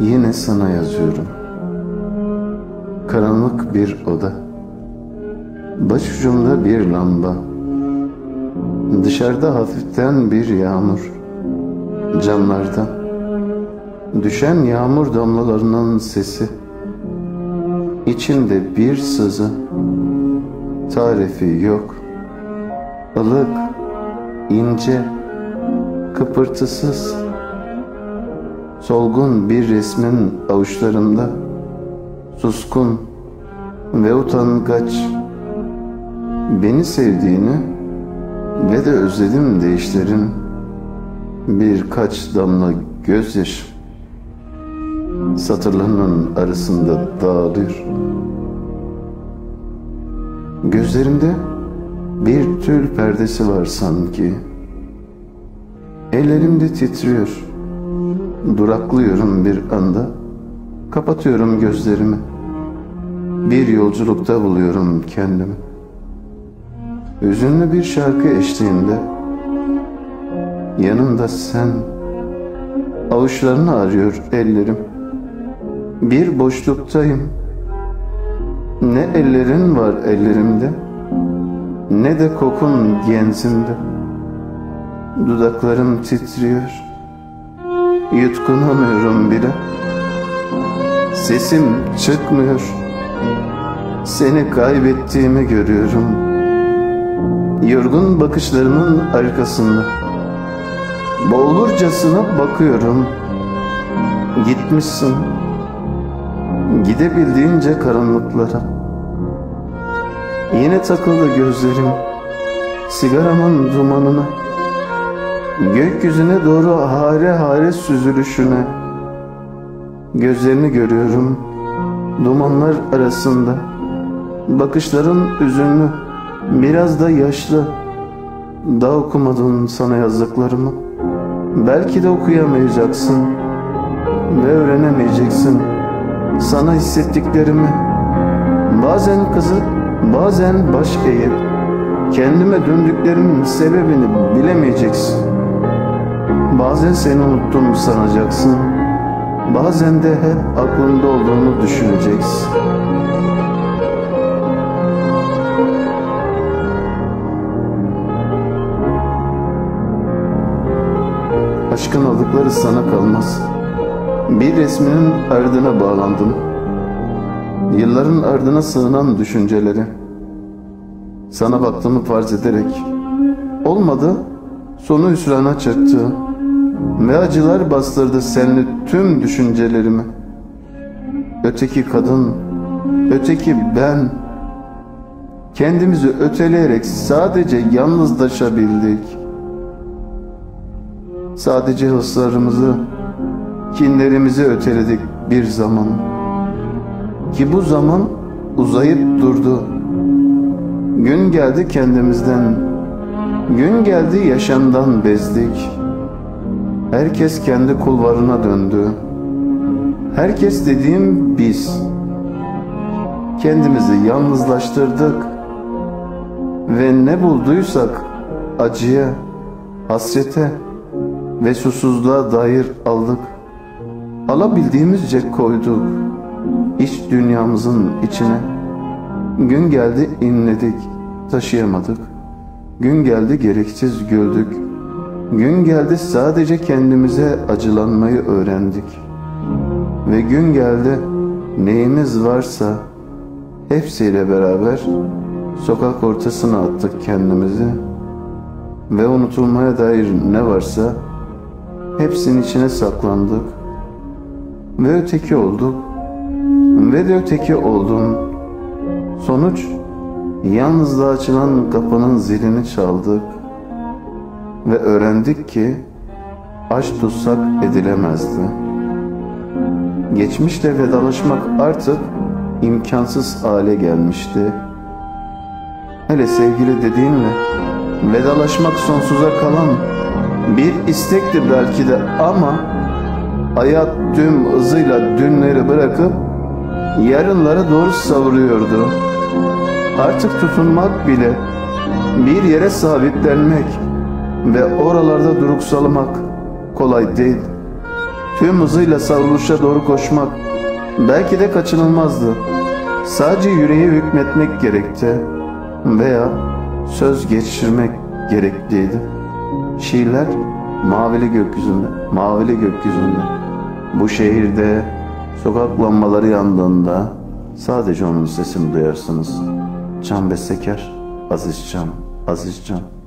Yine sana yazıyorum. Karanlık bir oda. Başucumda bir lamba. Dışarıda hafiften bir yağmur. Camlardan. Düşen yağmur damlalarının sesi. İçinde bir sızı. Tarifi yok. ılık, ince, kıpırtısız. Solgun bir resmin avuçlarımda. Suskun ve utangaç. Beni sevdiğini ve de özledim değişlerin birkaç damla gözyaşı satırlarının arasında dağılıyor. Gözlerimde bir tül perdesi var sanki. Ellerimde titriyor. Duraklıyorum bir anda. Kapatıyorum gözlerimi. Bir yolculukta buluyorum kendimi. Üzünlü bir şarkı eşliğinde Yanımda sen Avuçlarını arıyor ellerim Bir boşluktayım Ne ellerin var ellerimde Ne de kokun genzimde Dudaklarım titriyor Yutkunamıyorum bile. Sesim çıkmıyor. Seni kaybettiğimi görüyorum. Yorgun bakışlarımın arkasında. Boğulurcasına bakıyorum. Gitmişsin. Gidebildiğince karanlıklara. Yine takıldı gözlerim. Sigaramın dumanına Gökyüzüne doğru hare hare süzülüşüne Gözlerini görüyorum Dumanlar arasında Bakışların üzünlü Biraz da yaşlı. Daha okumadın sana yazdıklarımı. Belki de okuyamayacaksın. Ve öğrenemeyeceksin. Sana hissettiklerimi. Bazen kızı, bazen baş eğip kendime döndüklerimin sebebini bilemeyeceksin. Bazen seni unuttum sanacaksın. Bazen de hep aklında olduğunu düşüneceksin. Aşkın aldıkları sana kalmaz. Bir resminin ardına bağlandım. Yılların ardına sığınan düşünceleri. Sana baktığımı farz ederek. Olmadı, sonu hüsrana çattı. Ve acılar bastırdı senli tüm düşüncelerimi. Öteki kadın, öteki ben. Kendimizi öteleyerek sadece yalnızlaşabildik. Sadece hırslarımızı, kinlerimizi öteledik bir zaman. Ki bu zaman uzayıp durdu. Gün geldi kendimizden, gün geldi yaşamdan bezdik. Herkes kendi kulvarına döndü. Herkes dediğim biz. Kendimizi yalnızlaştırdık. Ve ne bulduysak acıya, hasrete, ve susuzluğa dair aldık. Alabildiğimizce koyduk iç dünyamızın içine. Gün geldi inledik, taşıyamadık. Gün geldi gereksiz güldük. Gün geldi sadece kendimize acılanmayı öğrendik. Ve gün geldi neyimiz varsa hepsiyle beraber sokak ortasına attık kendimizi. Ve unutulmaya dair ne varsa Hepsinin içine saklandık. Ve öteki olduk. Ve de öteki oldum. Sonuç yalnızlığa açılan kapının zilini çaldık. Ve öğrendik ki aç tutsak edilemezdi. Geçmişle vedalaşmak artık imkansız hale gelmişti. Hele sevgili dediğinle vedalaşmak sonsuza kalan bir istekti belki de ama hayat tüm hızıyla dünleri bırakıp yarınlara doğru savuruyordu. Artık tutunmak bile bir yere sabitlenmek ve oralarda duruksalmak kolay değil. tüm hızıyla savruluşa doğru koşmak belki de kaçınılmazdı. Sadece yüreğe hükmetmek gerekti veya söz geçirmek gerekliydi. Şiirler mavili gökyüzünde, mavili gökyüzünde. Bu şehirde sokak lambaları yandığında sadece onun sesini duyarsınız. Can Bestekar, Aziz Can, Aziz Can.